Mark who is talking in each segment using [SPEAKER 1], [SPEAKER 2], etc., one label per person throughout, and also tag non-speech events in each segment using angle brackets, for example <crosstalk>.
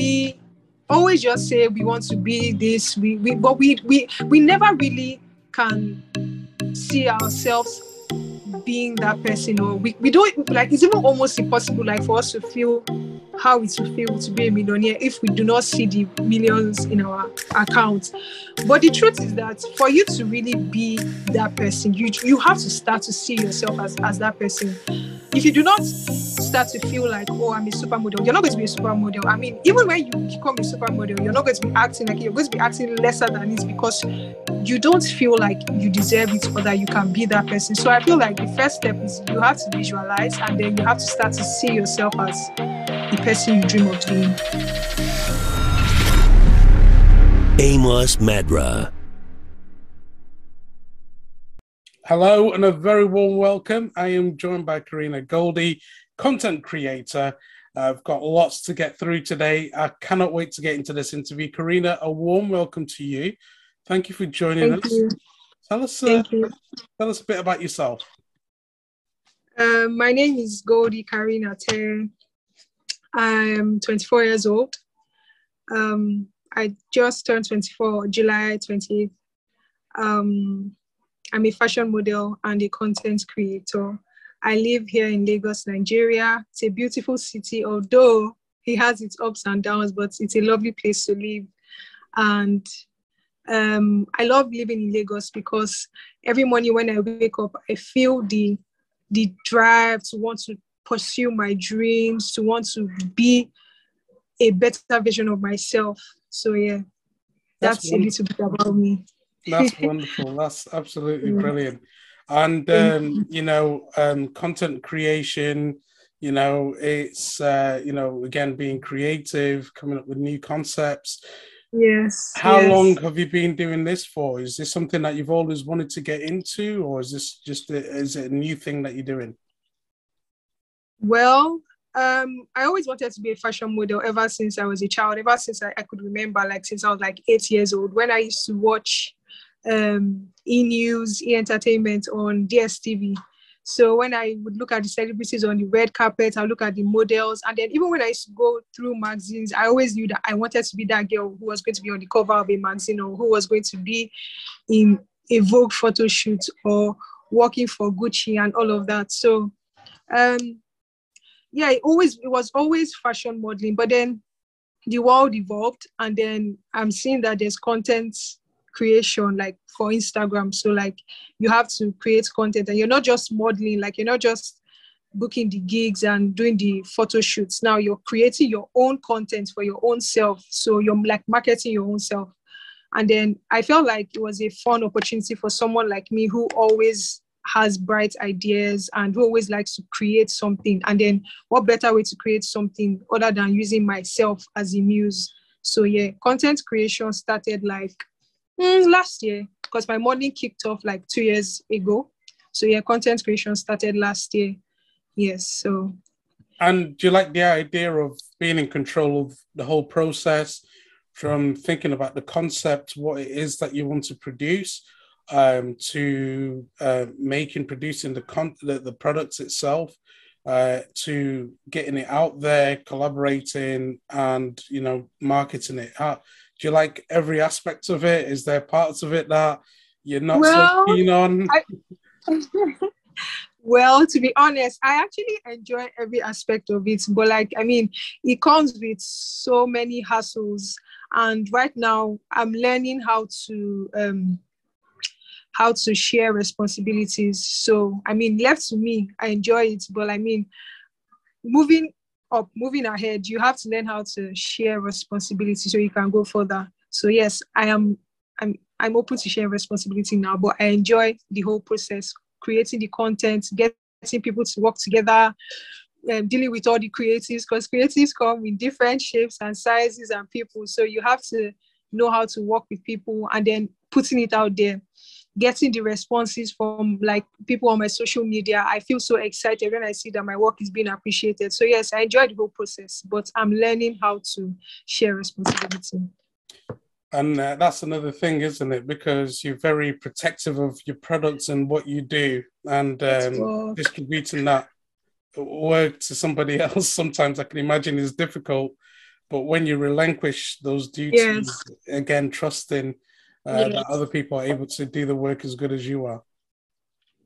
[SPEAKER 1] we always just say we want to be this, we, we but we we we never really can see ourselves being that person or we, we don't like it's even almost impossible like for us to feel how it will feel to be a millionaire if we do not see the millions in our account. But the truth is that for you to really be that person, you you have to start to see yourself as, as that person. If you do not start to feel like, oh, I'm a supermodel, you're not going to be a supermodel. I mean, even when you become a supermodel, you're not going to be acting like you're going to be acting lesser than it because you don't feel like you deserve it or that you can be that person. So I feel like the first step is you have to visualize and then you have to start to see yourself as the person you dream of being.
[SPEAKER 2] Amos Madra.
[SPEAKER 3] Hello and a very warm welcome. I am joined by Karina Goldie, content creator. I've got lots to get through today. I cannot wait to get into this interview. Karina, a warm welcome to you. Thank you for joining
[SPEAKER 1] Thank
[SPEAKER 3] us.
[SPEAKER 1] you.
[SPEAKER 3] Tell us, uh,
[SPEAKER 1] Thank you.
[SPEAKER 3] tell us a bit about yourself.
[SPEAKER 1] Um, my name is Goldie Karinate. I'm 24 years old. Um, I just turned 24 July 20th. Um, I'm a fashion model and a content creator. I live here in Lagos, Nigeria. It's a beautiful city, although it has its ups and downs, but it's a lovely place to live. And um, I love living in Lagos because every morning when I wake up, I feel the the drive to want to pursue my dreams, to want to be a better version of myself. So yeah,
[SPEAKER 3] That's
[SPEAKER 1] that's, a little bit about me.
[SPEAKER 3] That's <laughs> wonderful. That's absolutely
[SPEAKER 1] Yeah.
[SPEAKER 3] brilliant. And um, you know, um, content creation. You know, it's uh, you know again being creative, coming up with new concepts.
[SPEAKER 1] Yes.
[SPEAKER 3] How
[SPEAKER 1] yes.
[SPEAKER 3] long have you been doing this for? Is this something that you've always wanted to get into, or is this just a, is it a new thing that you're doing?
[SPEAKER 1] Well, um, I always wanted to be a fashion model ever since I was a child, ever since I, I could remember, like since I was like eight years old, when I used to watch um, E News, E Entertainment on DSTV. So when I would look at the celebrities on the red carpet, I look at the models, and then even when I used to go through magazines, I always knew that I wanted to be that girl who was going to be on the cover of a magazine or who was going to be in a Vogue photo shoot or working for Gucci and all of that. So um, yeah, it always it was always fashion modeling, but then the world evolved, and then I'm seeing that there's content creation like for Instagram. So like you have to create content, and you're not just modeling, like you're not just booking the gigs and doing the photo shoots. Now you're creating your own content for your own self. So you're like marketing your own self. And then I felt like it was a fun opportunity for someone like me who always has bright ideas and who always likes to create something. And then what better way to create something other than using myself as a muse? So yeah, content creation started like mm, last year because my modeling kicked off like two years ago. So yeah, content creation started last year. Yes. So
[SPEAKER 3] And do you like the idea of being in control of the whole process, from thinking about the concept, what it is that you want to produce, um, to uh, making, producing the, con- the the products itself, uh, to getting it out there, collaborating, and you know marketing it? How, do you like every aspect of it? Is there parts of it that you're not
[SPEAKER 1] Well,
[SPEAKER 3] so keen on?
[SPEAKER 1] I- <laughs> well, to be honest, I actually enjoy every aspect of it. But like, I mean, it comes with so many hassles. And right now, I'm learning how to um, how to share responsibilities. So, I mean, left to me, I enjoy it. But I mean, moving up, moving ahead, you have to learn how to share responsibility so you can go further. So yes, I am. I'm I'm open to share responsibility now, but I enjoy the whole process, creating the content, getting people to work together, um, dealing with all the creatives, because creatives come in different shapes and sizes and people. So you have to know how to work with people and then putting it out there, getting the responses from like people on my social media. I feel so excited when I see that my work is being appreciated. So yes, I enjoy the whole process, but I'm learning how to share responsibility.
[SPEAKER 3] And uh, that's another thing, isn't it? Because you're very protective of your products and what you do, and um, distributing that work to somebody <laughs> else sometimes I can imagine is difficult. but when you relinquish those duties, yes. again, trusting uh, yes. that other people are able to do the work as good as you are.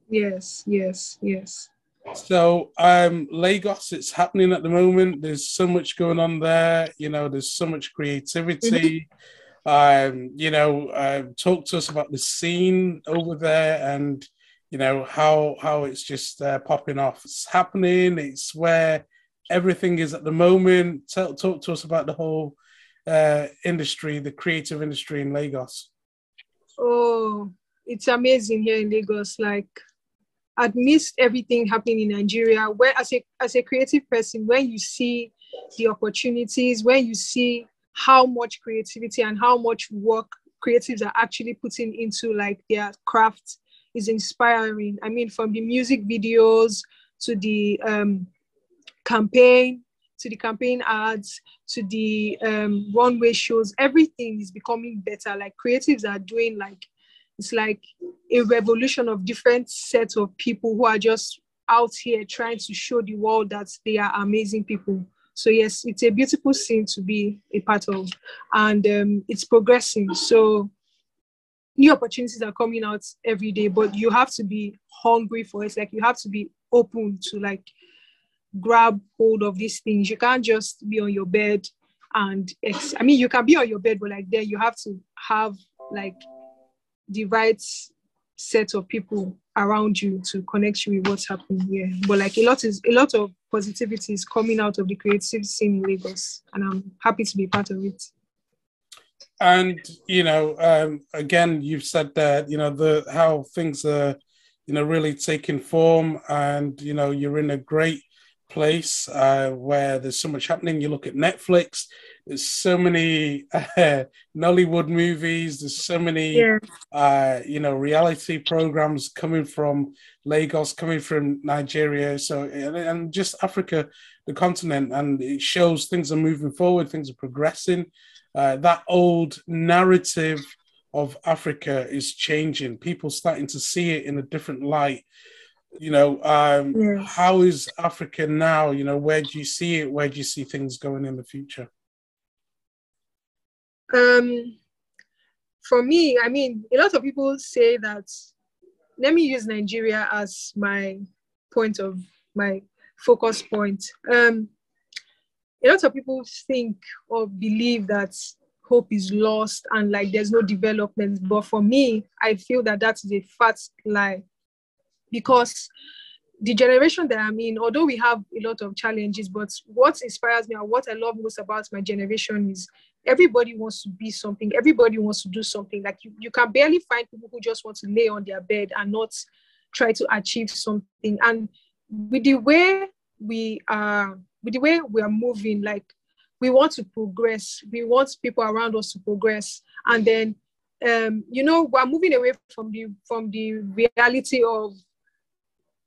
[SPEAKER 1] Yes, yes, yes.
[SPEAKER 3] So, um, Lagos, it's happening at the moment. There's so much going on there. You know, there's so much creativity. Mm-hmm. Um, you know, uh, talk to us about the scene over there and you know how how it's just uh, popping off. It's happening. It's where everything is at the moment. Tell, talk to us about the whole uh, industry, the creative industry in Lagos.
[SPEAKER 1] Oh, it's amazing here in Lagos. Like I'd missed everything happening in Nigeria. Where as a as a creative person, when you see the opportunities, when you see how much creativity and how much work creatives are actually putting into like their craft is inspiring. I mean, from the music videos to the um, campaign, to the campaign ads, to the um, runway shows, everything is becoming better. Like creatives are doing like it's like a revolution of different sets of people who are just out here trying to show the world that they are amazing people. So yes, it's a beautiful scene to be a part of, and um, it's progressing. So new opportunities are coming out every day, but you have to be hungry for it. Like you have to be open to like grab hold of these things. You can't just be on your bed and ex- I mean you can be on your bed, but like there you have to have like the right set of people around you to connect you with what's happening here. But like a lot is a lot of positivity is coming out of the creative scene in Lagos, and I'm happy to be part of it.
[SPEAKER 3] And you know, um, again, you've said that you know the how things are, you know, really taking form, and you know, you're in a great place uh, where there's so much happening. You look at Netflix, there's so many <laughs> uh, Nollywood movies. There's so many, yeah. uh, you know, reality programs coming from Lagos, coming from Nigeria. So and, and, just Africa, the continent, and it shows things are moving forward, things are progressing. Uh, that old narrative of Africa is changing. People starting to see it in a different light. You know, um, how is Africa now? You know, where do you see it? Where do you see things going in the future?
[SPEAKER 1] Um, for me, I mean, a lot of people say that. Let me use Nigeria as my point of my focus point. Um, a lot of people think or believe that hope is lost and like there's no development. But for me, I feel that that is a fat lie because the generation that I'm in, although we have a lot of challenges, but what inspires me and what I love most about my generation is everybody wants to be something. Everybody wants to do something. Like you, you can barely find people who just want to lay on their bed and not try to achieve something. And with the way we are with the way we are moving like we want to progress. We want people around us to progress. And then um, you know we're moving away from the from the reality of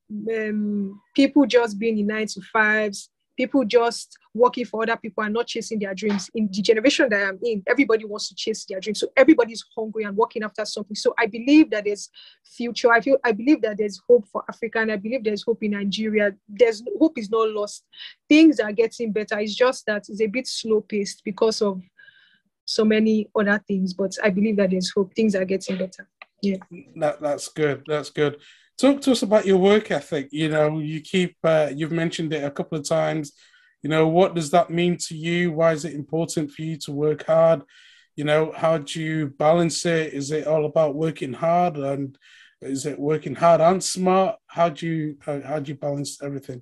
[SPEAKER 1] um, people just being in nine to fives people just working for other people and not chasing their dreams. In the generation that I'm in, everybody wants to chase their dreams. So everybody's hungry and working after something. So I believe that there's future. I feel I believe that there's hope for Africa and I believe there's hope in Nigeria. There's hope is not lost. Things are getting better. It's just that it's a bit slow paced because of so many other things. But I believe that there's hope. Things are getting better. Yeah.
[SPEAKER 3] That, that's good. That's good. Talk to us about your work ethic. You know, you keep uh, you've mentioned it a couple of times. You know, what does that mean to you? Why is it important for you to work hard? You know, how do you balance it? Is it all about working hard, and is it working hard and smart? How do you how, how do you balance everything?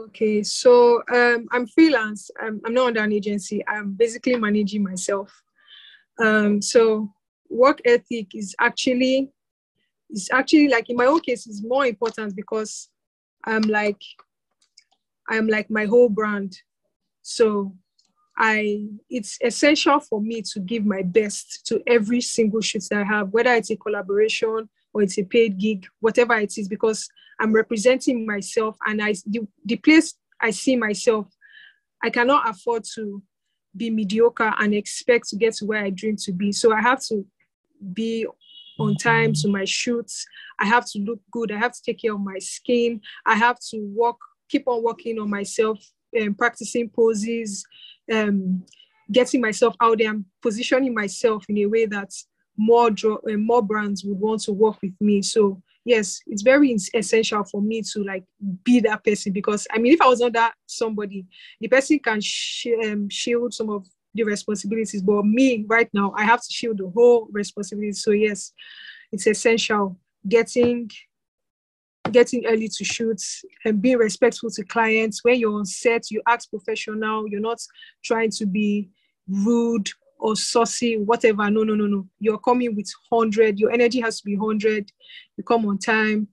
[SPEAKER 1] Okay, so um, I'm freelance. I'm, I'm not under an agency. I'm basically managing myself. Um, so work ethic is actually it's actually like in my own case it's more important because i'm like i'm like my whole brand. So i it's essential for me to give my best to every single shoot that i have whether it's a collaboration or it's a paid gig whatever it is because i'm representing myself and i the, the place i see myself i cannot afford to be mediocre and expect to get to where i dream to be. So i have to be on time to my shoots. I have to look good. I have to take care of my skin. I have to work, keep on working on myself um, practicing poses, um, getting myself out there, and positioning myself in a way that more draw, uh, more brands would want to work with me. So yes, it's very essential for me to like be that person because I mean, if I was not that somebody, the person can sh- um, shield some of the responsibilities, but me right now, I have to shield the whole responsibility. So yes, it's essential getting getting early to shoot and being respectful to clients. When you're on set, you act professional. You're not trying to be rude or saucy, whatever. No, no, no, no. You're coming with 100. Your energy has to be 100. You come on time.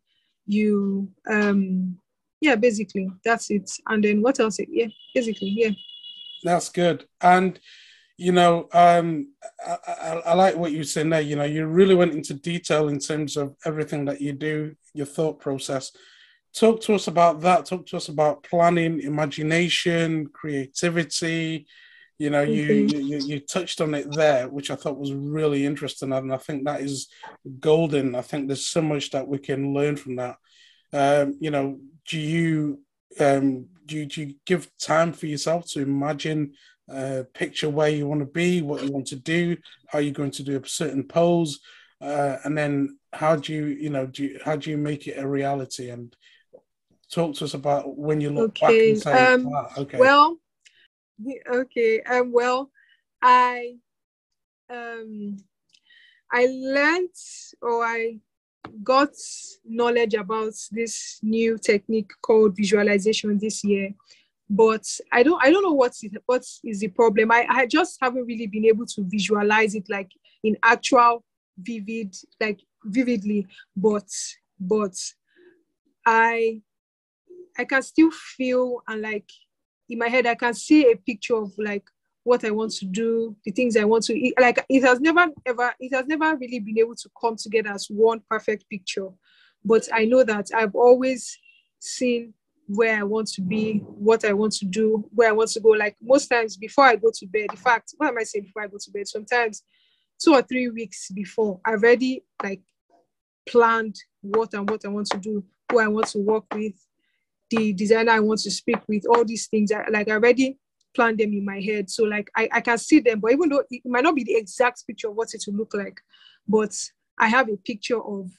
[SPEAKER 1] You, um, yeah, basically, that's it. And then what else? Yeah, basically, yeah.
[SPEAKER 3] That's good. And, you know, um, I, I, I like what you said there. You know, you really went into detail in terms of everything that you do, your thought process. Talk to us about that. Talk to us about planning, imagination, creativity, you know, you, mm-hmm. you you touched on it there, which I thought was really interesting, and I think that is golden. I think there's so much that we can learn from that. Um, you know, do you um, do you, do you give time for yourself to imagine, uh, picture where you want to be, what you want to do, how you're going to do a certain pose, uh, and then how do you you know do you, how do you make it a reality and talk to us about when you look okay. back and say, um, ah, okay,
[SPEAKER 1] well okay um well i um i learned or i got knowledge about this new technique called visualization this year but i don't i don't know what's what is the problem. I, I just haven't really been able to visualize it like in actual vivid like vividly but but i i can still feel and like in my head, I can see a picture of like what I want to do, the things I want to eat. like it has never ever it has never really been able to come together as one perfect picture. But I know that I've always seen where I want to be, what I want to do, where I want to go. Like most times before I go to bed, in fact, what am I saying before I go to bed? Sometimes two or three weeks before, I've already like planned what and what I want to do, who I want to work with, the designer I want to speak with, all these things. I, like I already planned them in my head. So like I, I can see them, but even though it might not be the exact picture of what it will look like, but I have a picture of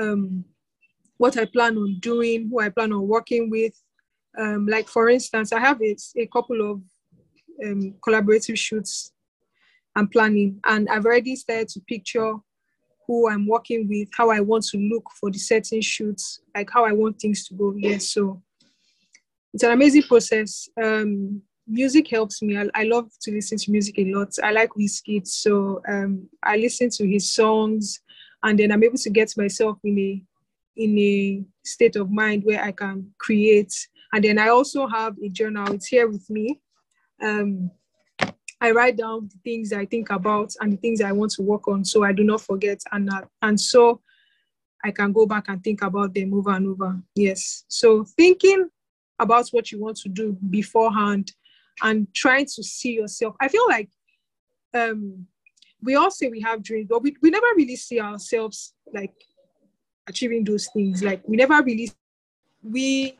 [SPEAKER 1] um, what I plan on doing, who I plan on working with. Um, like for instance, I have a, a couple of um, collaborative shoots I'm planning, and I've already started to picture who I'm working with, how I want to look for the certain shoots, like how I want things to go. Yes, so it's an amazing process. Um, music helps me. I, I, love to listen to music a lot. I like Wizkid, so um, I listen to his songs, and then I'm able to get myself in a in a state of mind where I can create. And then I also have a journal. It's here with me. Um, I write down the things I think about and the things I want to work on so I do not forget and uh, and so I can go back and think about them over and over. Yes. So thinking about what you want to do beforehand and trying to see yourself. I feel like um, we all say we have dreams, but we, we never really see ourselves like achieving those things. Like we never really we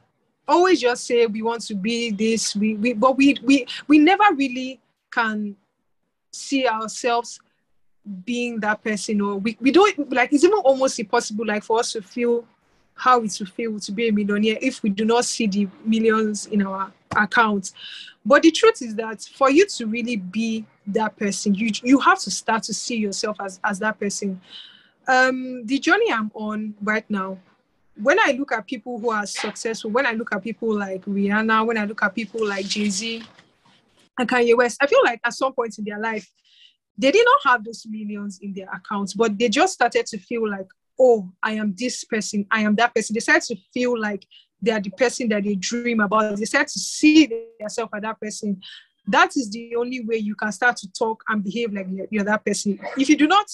[SPEAKER 1] always just say we want to be this, we, we but we we we never really can see ourselves being that person or we, we don't like it's even almost impossible like for us to feel how it will feel to be a millionaire if we do not see the millions in our accounts but the truth is that for you to really be that person you you have to start to see yourself as as that person um the journey i'm on right now when i look at people who are successful when i look at people like rihanna when i look at people like jay-z and Kanye West, I feel like at some point in their life, they did not have those millions in their accounts, but they just started to feel like, oh, I am this person, I am that person. They started to feel like they are the person that they dream about. They start to see themselves as that person. That is the only way you can start to talk and behave like you're, you're that person. If you do not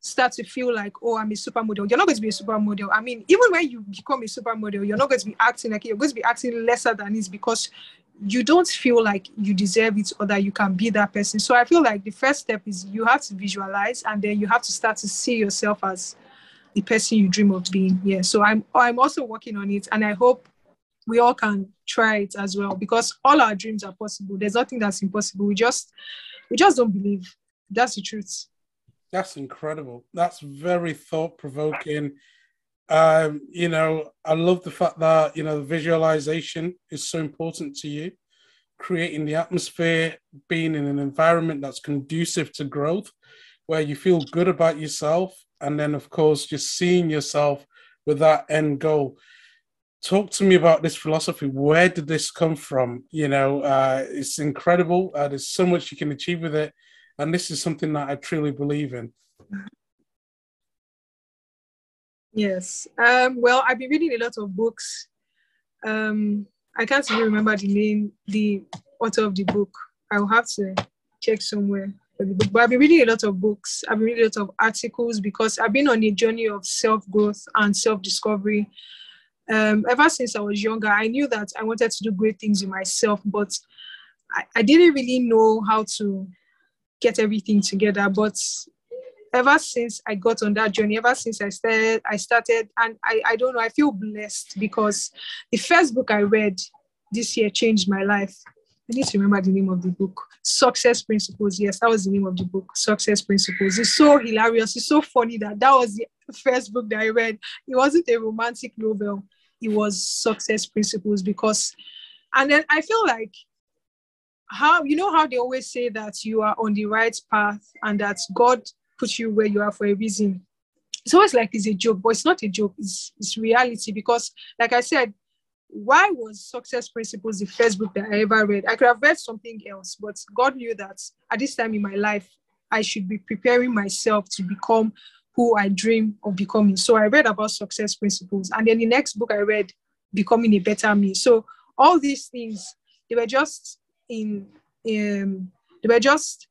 [SPEAKER 1] start to feel like, oh, I'm a supermodel. You're not going to be a supermodel. I mean, even when you become a supermodel, you're not going to be acting like you're going to be acting lesser than this because you don't feel like you deserve it or that you can be that person. So I feel like the first step is you have to visualize and then you have to start to see yourself as the person you dream of being. Yeah. So I'm I'm also working on it and I hope we all can try it as well because all our dreams are possible. There's nothing that's impossible. We just we just don't believe. That's the truth.
[SPEAKER 3] That's incredible. That's very thought provoking. Um, you know, I love the fact that you know the visualization is so important to you, creating the atmosphere, being in an environment that's conducive to growth, where you feel good about yourself, and then of course just seeing yourself with that end goal talk to me about this philosophy. Where did this come from? You know, uh, it's incredible. Uh, there's so much you can achieve with it, and this is something that I truly believe in.
[SPEAKER 1] Yes. Um, well, I've been reading a lot of books. Um, I can't even remember the name, the author of the book. I'll have to check somewhere. But I've been reading a lot of books. I've been reading a lot of articles because I've been on a journey of self growth and self discovery um, ever since I was younger, I knew that I wanted to do great things in myself, but I, I didn't really know how to get everything together. But ever since I got on that journey, ever since I started, I started, and I, I don't know, I feel blessed because the first book I read this year changed my life. I need to remember the name of the book. Success Principles. Yes, that was the name of the book. Success Principles. It's so hilarious. It's so funny that that was the first book that I read. It wasn't a romantic novel it was success principles because and then i feel like how you know how they always say that you are on the right path and that god put you where you are for a reason? It's always like it's a joke but it's not a joke it's, it's reality because like i said why was success principles the first book that i ever read? I could have read something else but god knew that at this time in my life i should be preparing myself to become who I dream of becoming. So I read about success principles. And then the next book I read, Becoming a Better Me. So all these things, they were just in, um, they were just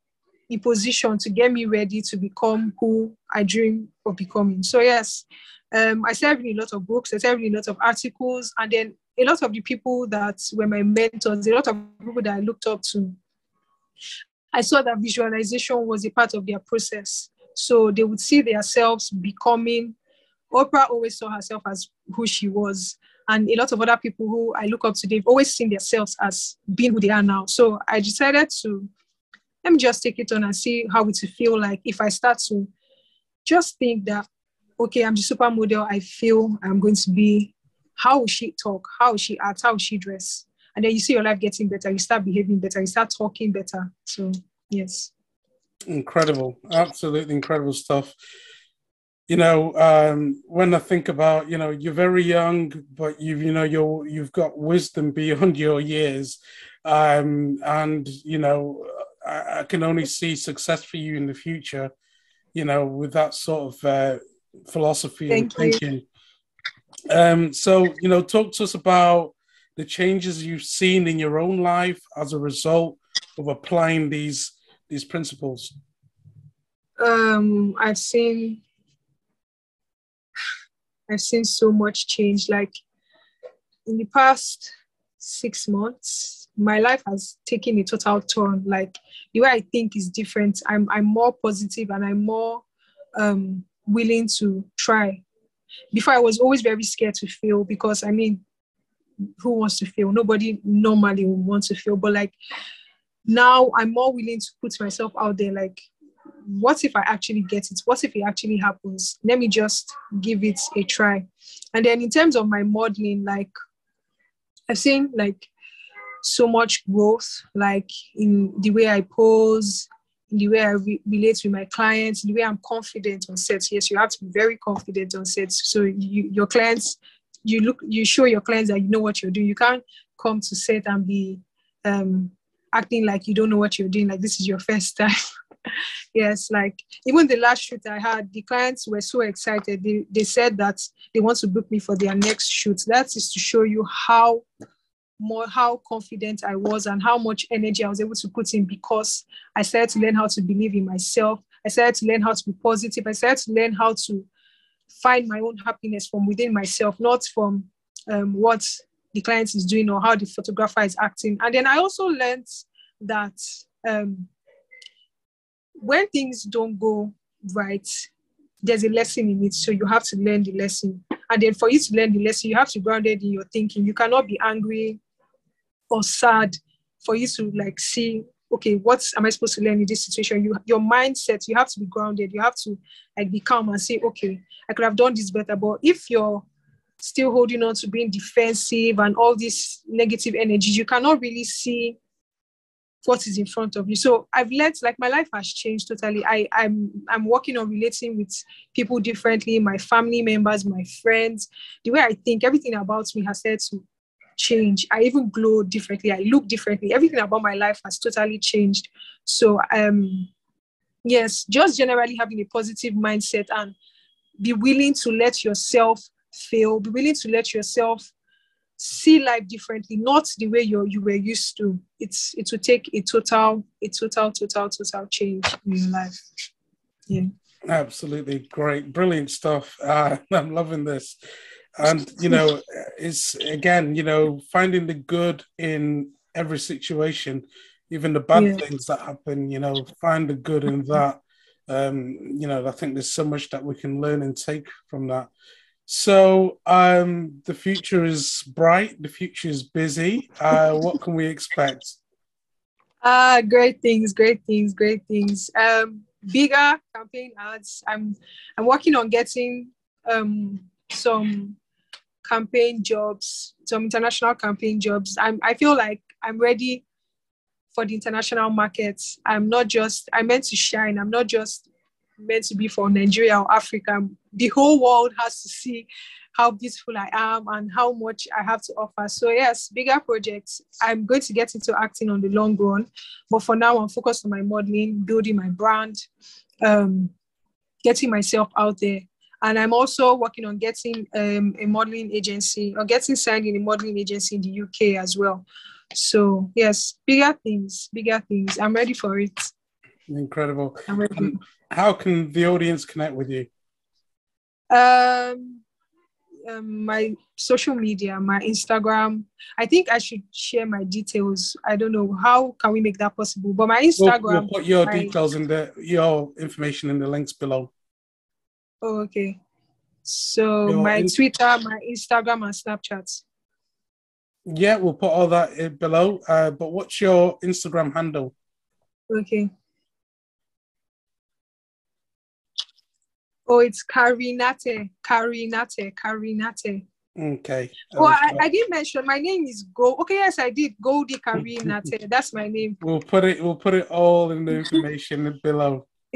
[SPEAKER 1] in position to get me ready to become who I dream of becoming. So yes, um, I started reading a lot of books, I started reading a lot of articles, and then a lot of the people that were my mentors, a lot of people that I looked up to, I saw that visualization was a part of their process. So they would see themselves becoming. Oprah always saw herself as who she was. And a lot of other people who I look up to, they've always seen themselves as being who they are now. So I decided to let me just take it on and see how it feel like if I start to just think that, okay, I'm the supermodel, I feel I'm going to be. How will she talk? How will she act? How will she dress? And then you see your life getting better, you start behaving better, you start talking better. So, yes.
[SPEAKER 3] Incredible, absolutely incredible stuff. You know, um, when I think about, you know, you're very young, but you've, you know, you're you've got wisdom beyond your years, um, and you know, I, I, can only see success for you in the future. You know, with that sort of uh, philosophy Thank and thinking. Um, so, you know, talk to us about the changes you've seen in your own life as a result of applying these these principles?
[SPEAKER 1] Um, I've seen I've seen so much change. Like in the past six months, my life has taken a total turn. Like the way I think is different. I'm I'm more positive and I'm more um, willing to try. Before I was always very scared to fail because I mean, who wants to fail? Nobody normally would want to fail. But like now I'm more willing to put myself out there like what if I actually get it? What if it actually happens? Let me just give it a try. And then in terms of my modeling, like I've seen like so much growth, like in the way I pose, in the way I re- relate with my clients, in the way I'm confident on sets. Yes, you have to be very confident on sets. So you, your clients, you look, you show your clients that you know what you're doing. You can't come to set and be um, acting like you don't know what you're doing, like this is your first time. <laughs> yes, like even the last shoot I had, the clients were so excited. They, they said that they want to book me for their next shoot. That is to show you how more how confident I was and how much energy I was able to put in because I started to learn how to believe in myself. I started to learn how to be positive. I started to learn how to find my own happiness from within myself, not from um, what the client is doing or how the photographer is acting. And then I also learned that um, when things don't go right, there's a lesson in it. So you have to learn the lesson. And then for you to learn the lesson, you have to ground it in your thinking. You cannot be angry or sad for you to like see okay what am i supposed to learn in this situation you your mindset you have to be grounded you have to like be calm and say okay i could have done this better but if you're still holding on to being defensive and all these negative energies you cannot really see what is in front of you. So I've learned like my life has changed totally. I, I'm I'm working on relating with people differently, my family members, my friends, the way I think, everything about me has started to change. I even glow differently. I look differently. Everything about my life has totally changed. So um yes, just generally having a positive mindset and be willing to let yourself fail, be willing to let yourself see life differently, not the way you you were used to. It's it will take a total, a total, total, total change in your life. Yeah.
[SPEAKER 3] Absolutely great, brilliant stuff. Uh, <laughs> I'm loving this, and you know, it's again, you know, finding the good in every situation, even the bad yeah. things that happen. You know, find the good in that. Um, you know, I think there's so much that we can learn and take from that. So um, the future is bright. The future is busy. Uh, what can we expect?
[SPEAKER 1] Uh, great things, great things, great things. Um, bigger campaign ads. I'm I'm working on getting um, some campaign jobs, some international campaign jobs. I'm I feel like I'm ready for the international markets. I'm not just I meant to shine. I'm not just meant to be for Nigeria or Africa. The whole world has to see how beautiful I am and how much I have to offer. So yes, bigger projects. I'm going to get into acting on the long run, but for now I'm focused on my modeling, building my brand, um, getting myself out there. And I'm also working on getting um, a modeling agency or getting signed in a modeling agency in the UK as well. So yes, bigger things, bigger things. I'm ready for it.
[SPEAKER 3] Incredible. I'm ready how can the audience connect with you?
[SPEAKER 1] Um, um, my social media, my Instagram. I think I should share my details. I don't know how can we make that possible, but my Instagram. We'll,
[SPEAKER 3] we'll put your my, details in the your information in the links below.
[SPEAKER 1] Oh, okay. So your my in- Twitter, my Instagram, and Snapchat.
[SPEAKER 3] Yeah, we'll put all that below. Uh, but what's your Instagram handle?
[SPEAKER 1] Okay. Oh, it's Karinate, Karinate, Karinate.
[SPEAKER 3] Okay.
[SPEAKER 1] Oh, I, I, didn't mention my name is Go. Okay, yes, I did. Goldie Karinate. <laughs> That's my name.
[SPEAKER 3] We'll put it. We'll put it all in the information <laughs> below. <laughs>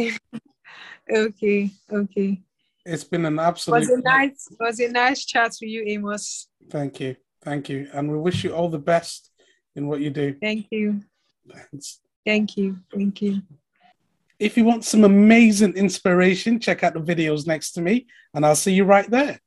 [SPEAKER 1] okay. Okay.
[SPEAKER 3] It's been an absolute.
[SPEAKER 1] Was a nice. Was a nice chat with you, Amos.
[SPEAKER 3] Thank you. Thank you, and we wish you all the best in what you do.
[SPEAKER 1] Thank you. Thanks. Thank you. Thank you.
[SPEAKER 3] If you want some amazing inspiration, check out the videos next to me, and I'll see you right there.